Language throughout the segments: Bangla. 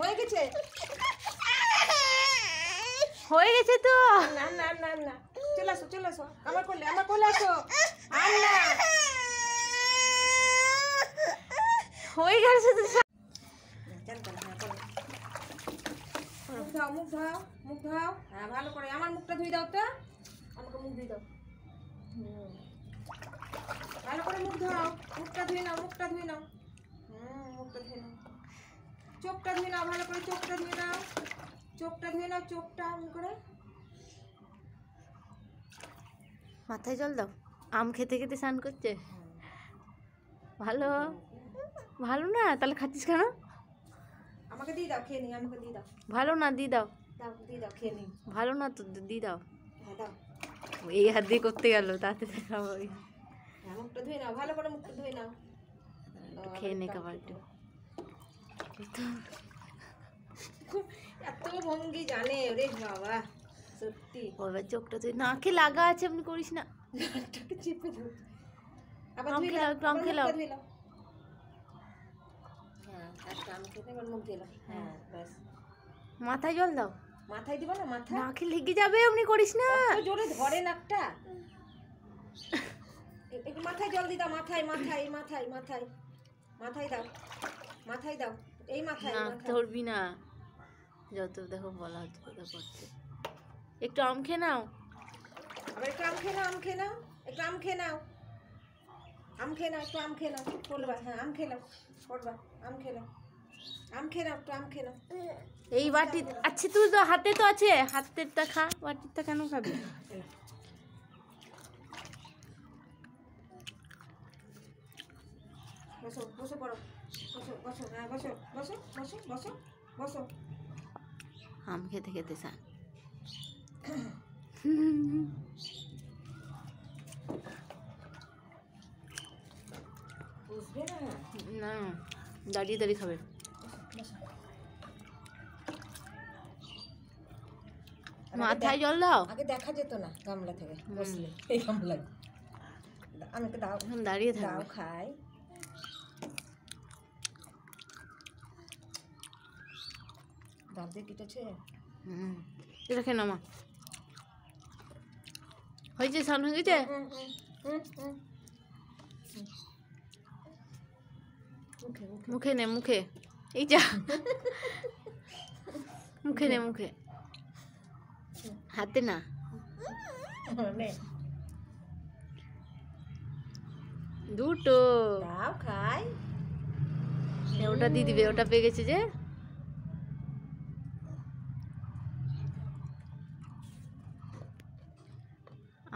হয়ে গেছে? হয়ে গেছে তো। না না না না। চলে আসো চলে আসো। আমার কোলে আমার কোলে আসো। আর না হয়ে গেছে তো মুখ ধাও মুখ ধাও মুখ ধাও। হ্যাঁ ভালো করে। আমার মুখটা ধুই দাও তো। আমাকে মুখ ধুই দাও। ভালো করে মুখ ধাও। মুখটা ধুই নাও মুখটা ধুই নাও। হুম মুখটা ধুই নাও। চোখটা ধুই নাও ভালো করে চোখটা ধুই নাও। চোখটা ধুয়ে নাও চোখটা এমন করে। মাথায় জল দাও। আম খেতে খেতে স্নান করছে? ভালো? ভালো না? তাহলে খাচ্ছিস কেন? আমাকে দিয়ে দাও খেয়ে নি আমাকে দিয়ে দাও। ভালো না? দি দাও। দাও দিয়ে দাও খেয়ে নি ভালো না তো? দি দাও। হ্যাঁ দাও। এই হাত দিয়ে করতে গেল তাতে দেখাবো। হ্যাঁ মুখটা ধুয়ে নাও ভালো করে মুখটা ধুয়ে নাও। খেয়ে নে খাবার এত ভঙ্গি জানে রে বাবা সত্যি। ওবার চোখটা তুই নাকে লাগা আছে আপনি করিস না। নাকটাকে চেপে ধর। আবার খেলাও, খেলাও। হ্যাঁ নাও। হ্যাঁ। মাথায় জল দাও। মাথায় দিব না মাথা? নাকে লেগে যাবে আপনি করিস না। জোরে ধরে নাকটা? একটু মাথায় জল দি দাও মাথায় মাথায় মাথায় মাথায়। মাথায় দাও মাথায় দাও। এই মাথায় নাক ধরবি না যত দেখো বলা হচ্ছে কথা করছে একটু আম খেয়ে নাও আবার একটু আম খেয়ে নাও আম খেয়ে নাও একটু আম খেয়ে নাও আম খেয়ে নাও একটু আম খেয়ে নাও পড়বা হ্যাঁ আম খেয়ে নাও পড়বা আম খেয়ে নাও আম খেয়ে নাও একটু আম খেয়ে নাও এই বাটি আচ্ছা তুই তো হাতে তো আছে হাতেরটা খা বাটিরটা কেন খাবি বসো বসো পড়ো হ্যাঁ, আম খেতে খেতে চান না? দাঁড়িয়ে দাঁড়িয়ে খাবে। মাথায় জল দাও। আগে দেখা যেত না গামলা থেকে বসলে। এই গামলা আমি তো দাও। দাঁড়িয়ে দাও খাই। দাঁত দিয়ে কেটেছে? হুম এটা খেয়ে নাও হয়েছে স্নান হয়ে গেছে। মুখে নে মুখে। এই যা। মুখে নে মুখে। হাতে না। দুটো। খাই। ওটা দিয়ে দিবে ওটা পেয়ে গেছে যে?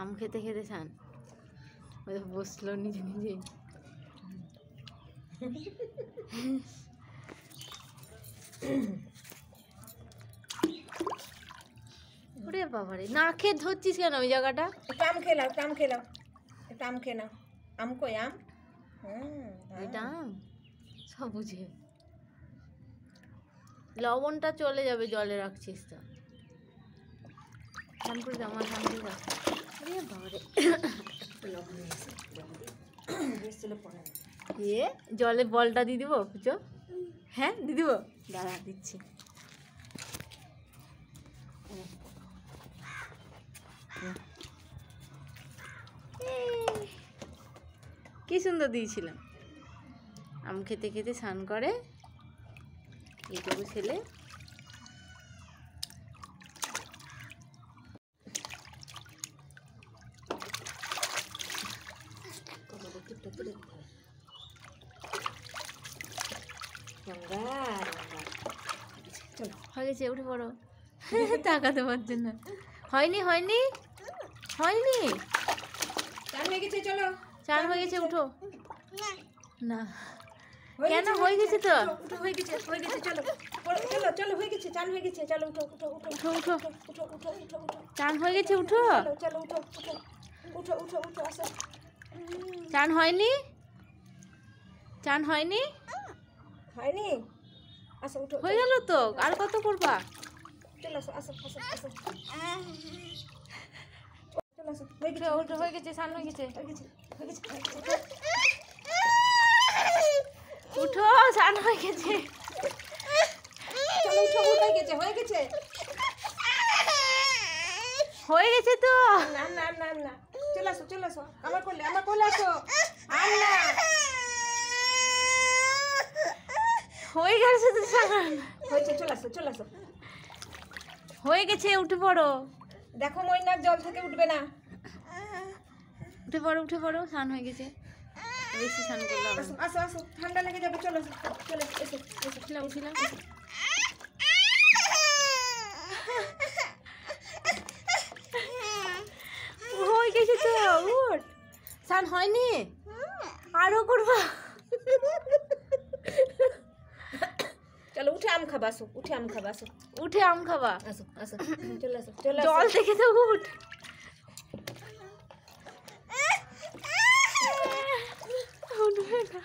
আম খেতে খেতে চান? বসল নিজে নিজে। ওরে বাবারে না খেয়ে ধরছিস কেন ওই জায়গাটা? আম খেলাও আম খেলাও একটু আম খেয়ে নাও। আম কই আম? এটা আম? সব বুঝে লবণটা চলে যাবে জলে রাখছিস তো। স্নান করে দাও আমার স্নান করে দাও। আরে বাবারে। এ জলে বলটা দিয়ে দিব পুজো হ্যাঁ দিয়ে দিব? দাঁড়া দিচ্ছি। কি সুন্দর দিয়েছিলাম। আম খেতে খেতে স্নান করে এইটুকু ছেলে গেছে উঠে পড়ো তাকাতে পারছেন না হয়নি হয়নি হয়নি চার হয়ে গেছে চলো চার হয়ে গেছে উঠো না কেন হয়ে গেছে তো উঠো হয়ে গেছে হয়ে গেছে চলো চলো চলো হয়ে গেছে চান হয়ে গেছে চলো উঠো উঠো উঠো চান হয়ে গেছে উঠো চলো উঠো চান হয়নি চান হয়নি হয়নি আসো উঠো হয়ে গেল তো? আর কত করবা? চলো আসো আসো আসো আসো। চলো আসো হয়ে গেছে উঠো উঠো হয়ে গেছে হয়ে গেছে। হয়ে গেছে হয়ে গেছে উঠো হয়ে গেছে। হয়ে গেছে হয়ে গেছে। তো। না না না না। চলে আসো চলে আসো। আমার করলে আমার কোলে আসো। আর না হয়ে গেছে তো হয়েছে চলে আসো চলে আসো। হয়ে গেছে উঠে পড়ো। দেখো ময়নাক জল থেকে উঠবে না। উঠে পড়ো উঠে পড়ো স্নান হয়ে গেছে। বেশি স্নান করলে আসো আসো ঠান্ডা লেগে যাবে চলে চলে এসো এসো। উঠলাম উঠলাম। হয়ে গেছে তো উঠ। স্নান হয়নি? আরও করবা। আম খাবা আসো উঠে আম খাবা আসো উঠে আম খাবা আসো আসো চলে আসো চলে জল থেকে তো উঠ উঠবে না